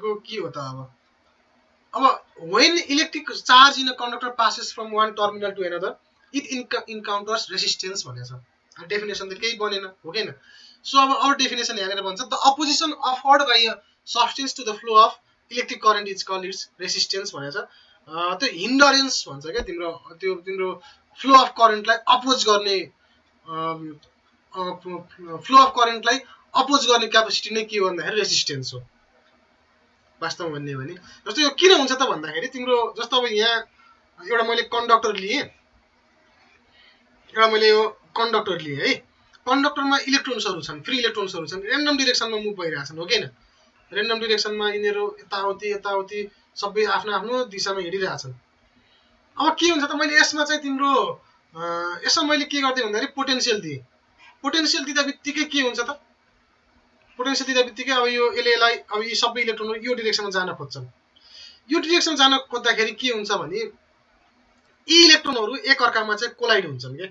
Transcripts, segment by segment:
भनेको के हो त अब? अब when electric charge in a conductor passes from one terminal to another it Inca encounters resistance भनेको छ। डेफिनेसन त केही बनेन हो कि सो अब अरू डेफिनेसन यहाँनिर भन्छ the opposition offered by a substance to the flow of electric current is call its resistance भनेको छ। त्यो हिन्डरेन्स भन्छ क्या तिम्रो त्यो तिम्रो फ्लो अफ करेन्टलाई अपोज गर्ने फ्लो अफ करेन्टलाई अपोज गर्ने क्यापेसिटी नै के हो भन्दाखेरि रेसिस्टेन्स हो। वास्तवमा भन्ने भने। जस्तो यो किन हुन्छ त भन्दाखेरि तिम्रो जस्तो अब यहाँ एउटा मैले कन्डक्टर लिएँ। एउटा मैले यो कन्डक्टर लिएँ है। कन्डक्टरमा इलेक्ट्रोन्सहरू छन् फ्री इलेक्ट्रोन्सहरू छन् रेन्डम डिरेक्सनमा मुभ भइरहेछन् हो कि रेन्डम डिरेक्सनमा यिनीहरू यताउति यताउति सबै आफ्नो आफ्नो दिशामा हिँडिरहेछन्। अब के हुन्छ त मैले यसमा चाहिँ तिम्रो यसमा मैले के गरिदिएँ भन्दाखेरि पोटेन्सियल दिएँ। पोटेन्सियल दिँदा बित्तिकै के हुन्छ त? पोटेन्सियल दिँदा बित्तिकै अब यो यसले यसलाई अब यी सबै इलेक्ट्रोनहरू यो डिरेक्सनमा जान खोज्छन्। यो डिरेक्सनमा जान खोज्दाखेरि के हुन्छ भने यी इलेक्ट्रोनहरू एकअर्कामा चाहिँ कोलाइड हुन्छन् क्या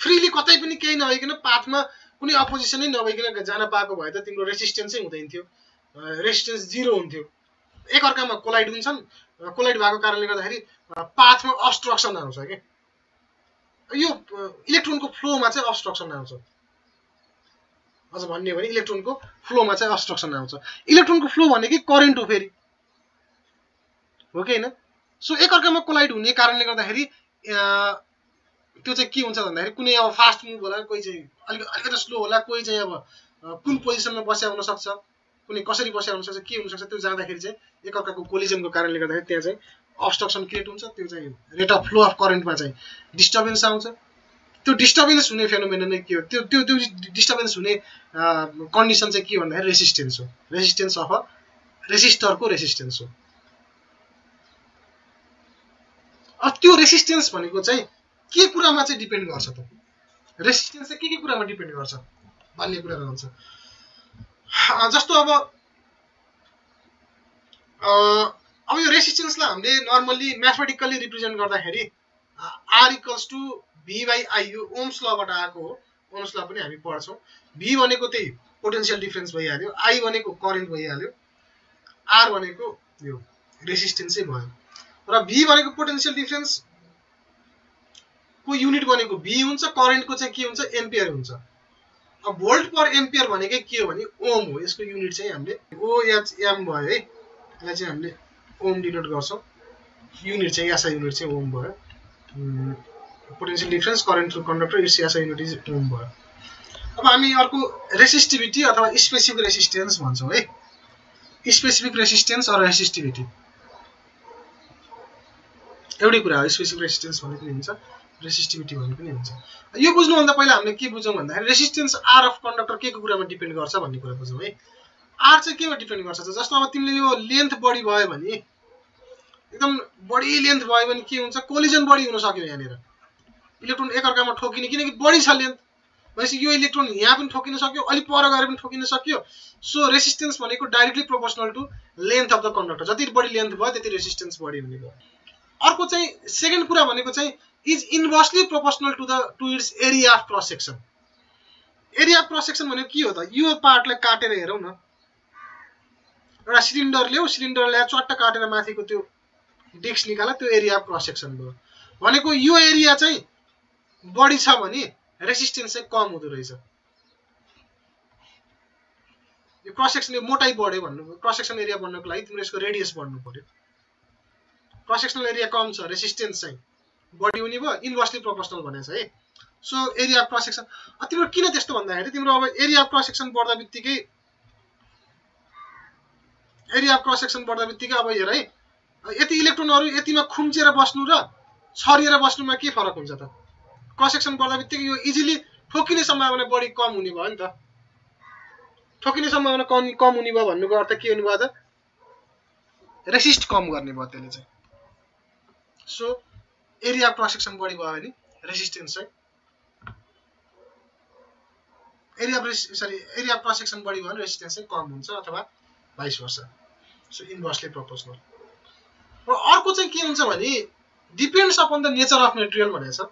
फ्रिली कतै पनि केही नभइकन पाथमा कुनै अपोजिसनै नभइकन जान पाएको भए त तिम्रो रेसिस्टेन्सै हुँदैन थियो रेसिस्टेन्स जिरो हुन्थ्यो। एकअर्कामा कोलाइड हुन्छन्। कोलाइड भएको कारणले गर्दाखेरि पाथमा अब्स्ट्रक्सन आउँछ क्या यो इलेक्ट्रोनको फ्लोमा चाहिँ अब्स्ट्रक्सन आउँछ। अझ भन्ने भने इलेक्ट्रोनको फ्लोमा चाहिँ अब्स्ट्रक्सन आउँछ। इलेक्ट्रोनको फ्लो भनेकै करेन्ट हो फेरि। हो कि होइन? सो एकअर्कामा कोलाइड हुने कारणले गर्दाखेरि त्यो चाहिँ के हुन्छ भन्दाखेरि कुनै अब फास्ट मुभ होला कोही चाहिँ अलिक अलिकति स्लो होला कोही चाहिँ अब कुन पोजिसनमा बस्या हुनसक्छ कुनै कसरी बस्या हुनसक्छ के हुनसक्छ त्यो जाँदाखेरि चाहिँ एकअर्काको कोलिजनको कारणले गर्दाखेरि त्यहाँ चाहिँ अब्स्ट्रक्सन क्रिएट हुन्छ त्यो चाहिँ रेट अफ फ्लो अफ करेन्टमा चाहिँ डिस्टर्बेन्स आउँछ। त्यो डिस्टर्बेन्स हुने फेनोमेन नै के हो? त्यो त्यो त्यो डिस्टर्बेन्स हुने कन्डिसन चाहिँ के भन्दाखेरि रेसिस्टेन्स हो। रेसिस्टेन्स अफ अ रेसिस्टरको रेसिस्टेन्स हो। त्यो रेसिस्टेन्स भनेको चाहिँ के कुरामा चाहिँ डिपेन्ड गर्छ त? रेसिस्टेन्स चाहिँ के के कुरामा डिपेन्ड गर्छ भन्ने कुरा रहन्छ। जस्तो अब अब यो रेसिस्टेन्सलाई हामीले नर्मल्ली म्याथमेटिकल्ली रिप्रेजेन्ट गर्दाखेरि R equals to V by I यो ओम्स लबाट आएको हो ओम्स ल पनि हामी पढ्छौँ। भी भनेको त्यही पोटेन्सियल डिफ्रेन्स भइहाल्यो आई भनेको करेन्ट भइहाल्यो आर भनेको यो रेसिस्टेन्सै भयो। र भी भनेको पोटेन्सियल डिफ्रेन्स को युनिट भनेको भी हुन्छ करेन्टको चाहिँ के हुन्छ एम्पियर हुन्छ। अब भोल्ट पर एम्पियर भनेकै के हो भने ओम हो यसको युनिट चाहिँ हामीले ओएचएम भयो है यसलाई चाहिँ हामीले ओम डिनोट गर्छौँ। युनिट चाहिँ एसआई युनिट चाहिँ ओम भयो। Potential difference current through conductor its SI unit is ohm भयो अब हामी अर्को रेसिस्टिभिटी अथवा स्पेसिफिक रेसिस्टेन्स भन्छौँ है? स्पेसिफिक रेसिस्टेन्स अर रेसिस्टिभिटी एउटै कुरा हो स्पेसिफिक रेसिस्टेन्स भन्ने पनि हुन्छ रेसिस्टिभिटी भन्ने पनि हुन्छ। यो बुझ्नुभन्दा पहिला हामीले के बुझौँ भन्दाखेरि रेसिस्टेन्स आर अफ कन्डक्टर के को कुरामा डिपेन्ड गर्छ भन्ने कुरा बुझौँ है? आर चाहिँ केमा डिपेन्ड गर्छ जस्तो अब तिमीले यो लेन्थ बढी भयो भने एकदम बढी लेन्थ भयो भने के हुन्छ? कोलिजन बढी हुन सक्यो यहाँनिर। इलेक्ट्रोन एकअर्कामा ठोकिने किनकि बढी छ लेन्थ भनेपछि यो इलेक्ट्रोन यहाँ पनि ठोकिन सक्यो अलिक पर गएर पनि ठोकिन सक्यो। सो रेसिस्टेन्स भनेको directly proportional to length of the conductor जति बढी लेन्थ भयो त्यति रेसिस्टेन्स बढी हुने भयो। अर्को चाहिँ सेकेन्ड कुरा भनेको चाहिँ is inversely proportional to the to its area of cross section area of cross section भनेको के हो त? यो पार्टलाई काटेर हेरौँ न। एउटा सिलिन्डर ल्याऊ सिलिन्डर ल्याएर चट्ट काटेर माथिको त्यो डिस्क निकाल त्यो एरिया अफ क्रस सेक्सन भयो। भनेको यो एरिया चाहिँ बढी छ भने रेसिस्टेन्स चाहिँ कम हुँदो रहेछ। यो क्रस सेक्सन मोटाइ बढ्यो भन्नु क्रस सेक्सन एरिया बढ्नुको लागि तिम्रो यसको रेडियस बढ्नु पऱ्यो क्रस सेक्सनल एरिया कम छ रेसिस्टेन्स चाहिँ बढी हुने भयो इन्भर्सली प्रोपोर्सनल भनेको छ है। सो एरिया क्रस सेक्सन तिम्रो किन त्यस्तो भन्दाखेरि तिम्रो अब एरिया क्रस सेक्सन बढ्दा बित्तिकै एरिया क्रस सेक्सन बढ्दा बित्तिकै अब हेर है। यति इलेक्ट्रोनहरू यतिमा खुम्चिएर बस्नु र छरिएर बस्नुमा के फरक हुन्छ त? क्रस सेक्सन बढ्दा बित्तिकै यो इजिली ठोकिने सम्भावना बढी कम हुने भयो नि त। ठोकिने सम्भावना कम कम हुने भयो भन्नुको अर्थ के हुने भयो त? रेसिस्ट कम गर्ने भयो त्यसले चाहिँ। सो एरिया क्रस सेक्सन बढी भयो भने रेसिस्टेन्स चाहिँ। Area sorry area cross section बढी भयो भने रेसिस्टेन्स चाहिँ कम हुन्छ अथवा भाइस वर्ष सो इन्भर्सली प्रपोजनल र अर्को चाहिँ के हुन्छ भने depends upon the nature of material भनेको छ।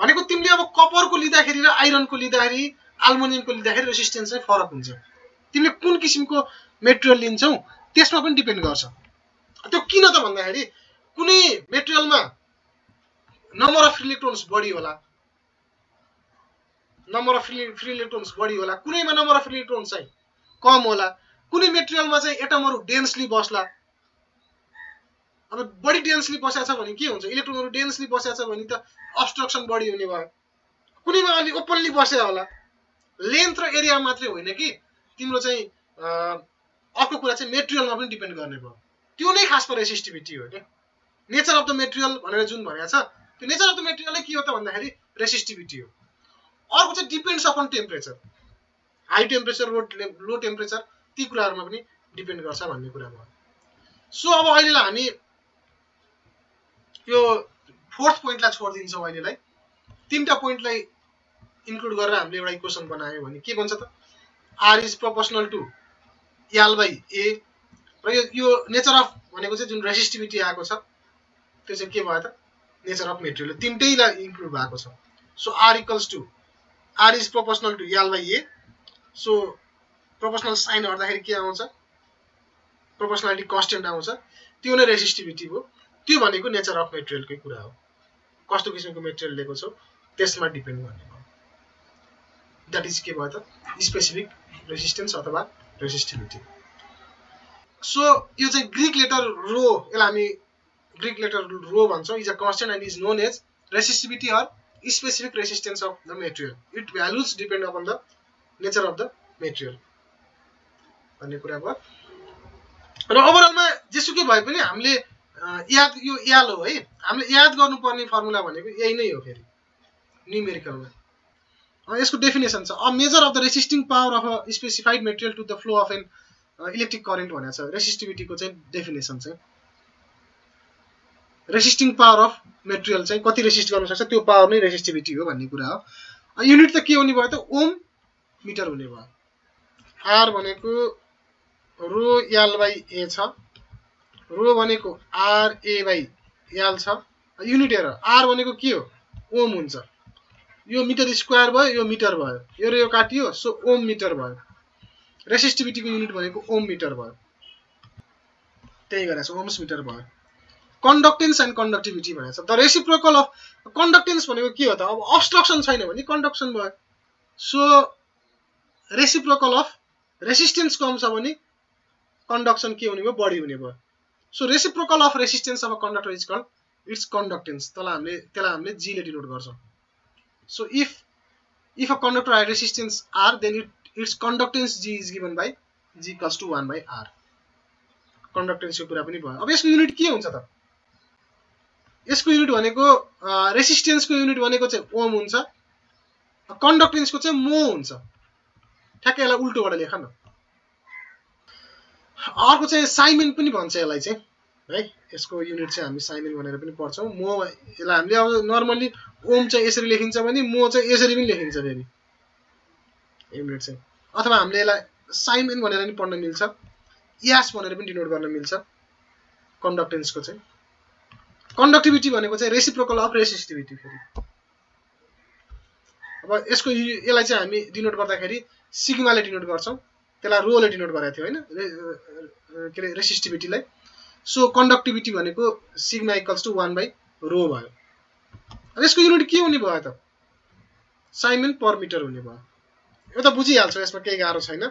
भनेको तिमीले अब कपरको लिँदाखेरि र आइरनको लिँदाखेरि आल्मोनियमको लिँदाखेरि रेसिस्टेन्स चाहिँ फरक हुन्छ। तिमीले कुन किसिमको मेटेरियल लिन्छौ त्यसमा पनि डिपेन्ड गर्छ। त्यो किन त भन्दाखेरि कुनै मेटेरियलमा नम्बर अफ इलेक्ट्रोन्स बढी होला नम्बर अफ फ्री इलेक्ट्रोन्स बढी होला कुनैमा नम्बर अफ इलेक्ट्रोन्स चाहिँ कम होला कुनै मेटेरियलमा चाहिँ एटमहरू डेन्सली बस्ला अब बढी डेन्सली बसेको छ भने के हुन्छ? इलेक्ट्रोनहरू डेन्सली बसेको छ भने त अब्स्ट्रक्सन बढी हुने भयो। कुनैमा अलिक ओपनली बस्यो होला। लेन्थ र एरिया मात्रै होइन कि? तिम्रो चाहिँ अर्को कुरा चाहिँ मेटेरियलमा पनि डिपेन्ड गर्ने भयो। त्यो नै खासमा रेसिस्टिभिटी हो क्या? नेचर अफ द मेटेरियल भनेर जुन भनेको छ त्यो नेचर अफ द मेटेरियलै के हो त भन्दाखेरि रेसिस्टिभिटी हो। अर्को चाहिँ depends upon temperature high temperature low low temperature ती कुराहरूमा पनि डिपेन्ड गर्छ भन्ने कुरा भयो। सो अब अहिलेलाई हामी यो फोर्थ पोइन्टलाई छोडिदिन्छौँ अहिलेलाई। तिनवटा पोइन्टलाई इन्क्लुड गरेर हामीले एउटा इक्वेसन बनायौँ भने के भन्छ त? R is proportional to L by A र यो यो नेचर अफ भनेको चाहिँ जुन रेसिस्टिभिटी आएको छ त्यो चाहिँ के भयो त? नेचर अफ मेटेरियल तिनटैलाई इन्क्लुड भएको छ। So R equals to R is proportional to L by A so proportional sign हर्दाखेरि के आउँछ? प्रोपोर्सनालिटी कन्सटेन्ट आउँछ। त्यो नै रेसिस्टिभिटी हो। त्यो भनेको नेचर अफ मेटेरियलकै कुरा हो। कस्तो किसिमको मेटेरियल लिएको छौ त्यसमा डिपेन्ड गर्ने भयो द्याट इज के भयो त? स्पेसिफिक रेसिस्टेन्स अथवा रेसिस्टिभिटी सो यो चाहिँ ग्रिक लेटर रो यसलाई हामी ग्रिक लेटर रो भन्छौँ। Is a constant and is known as resistivity or specific resistance of the material it values depend upon the nature of the material भन्ने कुरा भयो। र ओभरअलमा जेसुकै भए पनि हामीले याद यो याल हो है। हामीले याद गर्नुपर्ने फर्मुला भनेको यही नै हो फेरि न्युमेरिकलमा यसको डेफिनेसन छ। A measure of the resisting power of a specified material to the flow of an electric current भनेको छ। रेसिस्टिभिटीको चाहिँ डेफिनेसन चाहिँ। रेसिस्टिङ पावर अफ मेटेरियल चाहिँ कति रेसिस्ट गर्न सक्छ? त्यो पावर नै रेसिस्टिभिटी हो भन्ने कुरा हो। युनिट त के हुने भयो त? ओम मिटर हुने भयो। आर भनेको रो एल बाई ए छ। रो भनेको आर ए बाई एल छ। युनिट हेर आर भनेको के हो? ओम हुन्छ। यो मिटर स्क्वायर भयो यो मिटर भयो। यो र यो काटियो सो ओम मिटर भयो। रेसिस्टिभिटीको युनिट भनेको ओम मिटर भयो। त्यही गरेर ओम्स मिटर भयो। कन्डक्टेन्स एन्ड कन्डक्टिभिटी भनेको छ। द रेसिप्रोकल अफ कन्डक्टेन्स भनेको के हो त? अब अब्स्ट्रक्सन छैन भने कन्डक्सन भयो। सो रेसिप्रोकल अफ रेसिस्टेन्स कम छ भने कन्डक्सन के हुने भयो? बढी हुने भयो। So reciprocal of resistance of a conductor is call its conductance त्यसलाई हामीले त्यसलाई हामीले जीले डिनोट गर्छौँ। So if if a conductor R resistance R then it its conductance G is given by G equals to one by R कन्डक्टेन्सको कुरा पनि भयो। अब यसको युनिट के हुन्छ त? यसको युनिट भनेको रेसिस्टेन्सको युनिट भनेको चाहिँ ओम हुन्छ। कन्डक्टेन्सको चाहिँ मो हुन्छ। ठ्याक्कै यसलाई उल्टोबाट लेख न। अर्को चाहिँ साइमेन पनि भन्छ यसलाई चाहिँ है? यसको युनिट चाहिँ हामी साइमेन भनेर पनि पढ्छौँ। म यसलाई हामीले अब नर्मल्ली ओम चाहिँ यसरी लेखिन्छ भने म चाहिँ यसरी पनि लेखिन्छ फेरि। युनिट चाहिँ। अथवा हामीले यसलाई साइमेन भनेर पनि पढ्न मिल्छ। यास भनेर पनि डिनोट गर्न मिल्छ। कन्डक्टेन्सको चाहिँ। कन्डक्टिभिटी भनेको चाहिँ रेसिप्रोकल अफ रेसिस्टिभिटी फेरि। अब यसको यसलाई चाहिँ हामी डिनोट गर्दाखेरि सिग्माले डिनोट गर्छौँ। त्यसलाई रोले डिनोट गरेको थियो होइन? के अरे रेसिस्टिभिटीलाई सो कन्डक्टिभिटी भनेको sigma equals to one by rho भयो। यसको युनिट के हुने भयो त? साइमेन पर मिटर हुने भयो। यो त बुझिहाल्छ यसमा केही गाह्रो छैन।